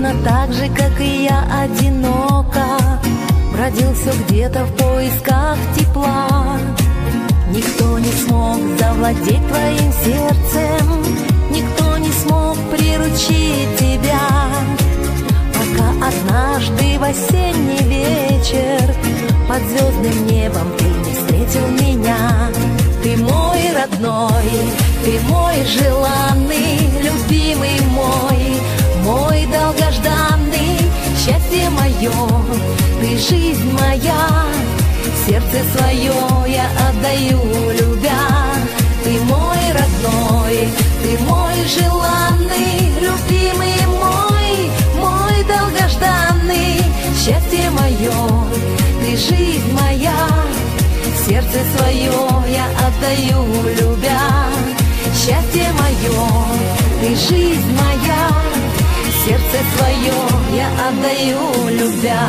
точно так же, как и я, одиноко. Бродил все где-то в поисках тепла. Никто не смог завладеть твоим сердцем. Никто не смог приручить тебя. Пока однажды в осенний вечер Под звездным небом ты не встретил меня. Ты мой родной, ты мой желанный, любимый мой Мой долгожданный, счастье мое, ты жизнь моя. Сердце свое я отдаю, любя. Ты мой родной, ты мой желанный, любимый мой Мой долгожданный, счастье мое, ты жизнь моя. Сердце свое я отдаю, любя. Счастье мое, ты жизнь моя Сердце свое я отдаю, любя.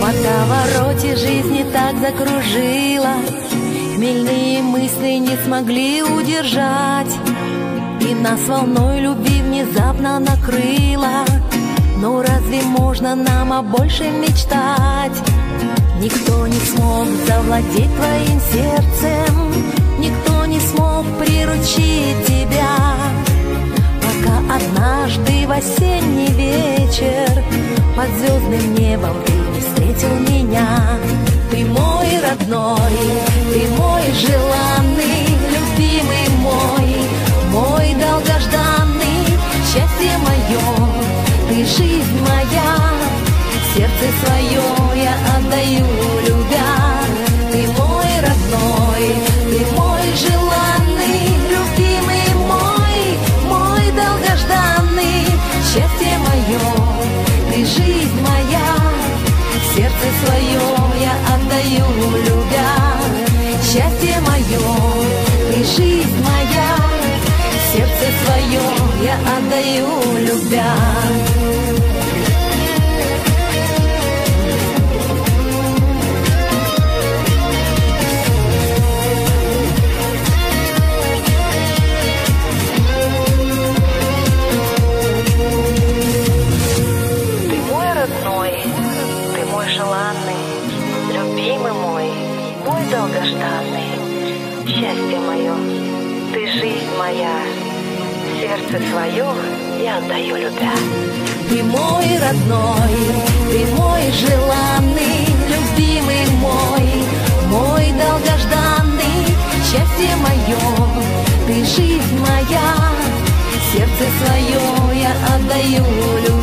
Водовороте жизни так закружила Хмельные мысли не смогли удержать. И нас волной любви внезапно накрыла Но разве можно нам о большем мечтать? Никто не смог завладеть твоим сердцем родной, ты мой желанный Любимый мой, мой долгожданный Счастье мое, ты жизнь моя Сердце свое я отдаю, желанный, любимый мой, мой долгожданный. Счастье мое, ты жизнь моя, сердце свое я отдаю, любя. Ты мой родной, ты мой желанный, любимый мой, мой долгожданный, счастье мое, ты жизнь моя, сердце свое я отдаю, любя.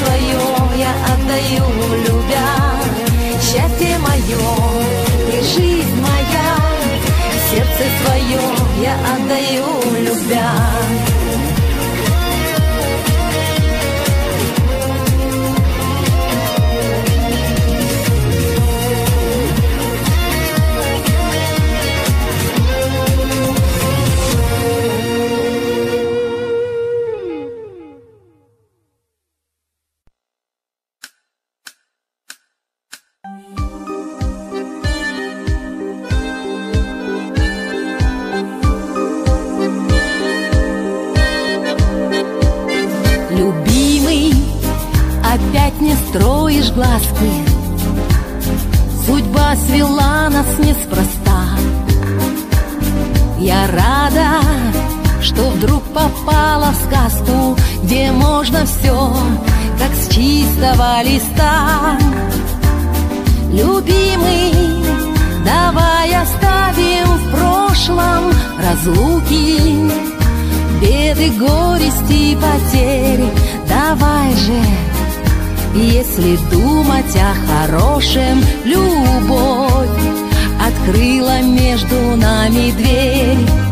Свое я отдаю, любя. Счастье мое, ты жизнь моя. Сердце свое я отдаю, любя строишь глазки. Судьба свела нас неспроста. Я рада, что вдруг попала в сказку Где можно все, как с чистого листа. Любимый, давай оставим в прошлом разлуки Беды, горести, потери если думать о хорошем Любовь открыла между нами дверь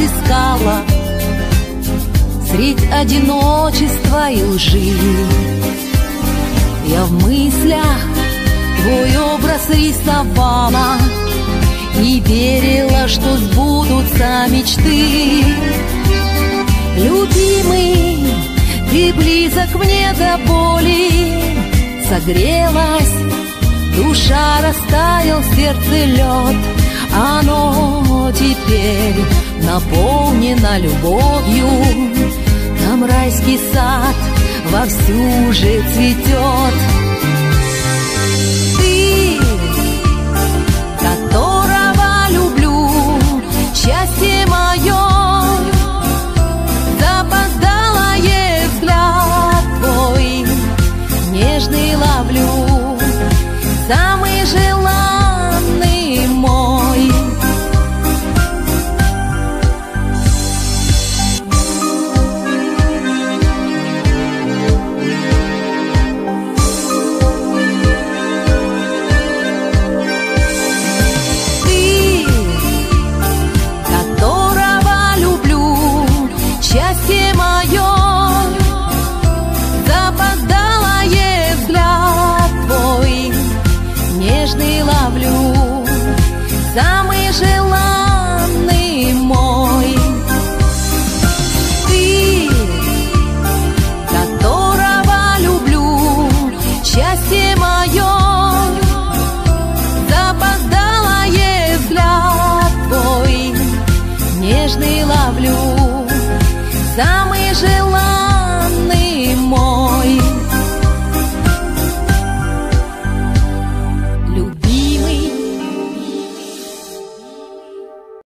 отыскала Средь одиночества и лжи. Я в мыслях твой образ рисовала И верила, что сбудутся мечты. Любимый, ты близок мне до боли. Согрелась, душа растаял, сердце лед. Оно теперь наполнено любовью. Там райский сад вовсю же цветет ловлю самые желанные.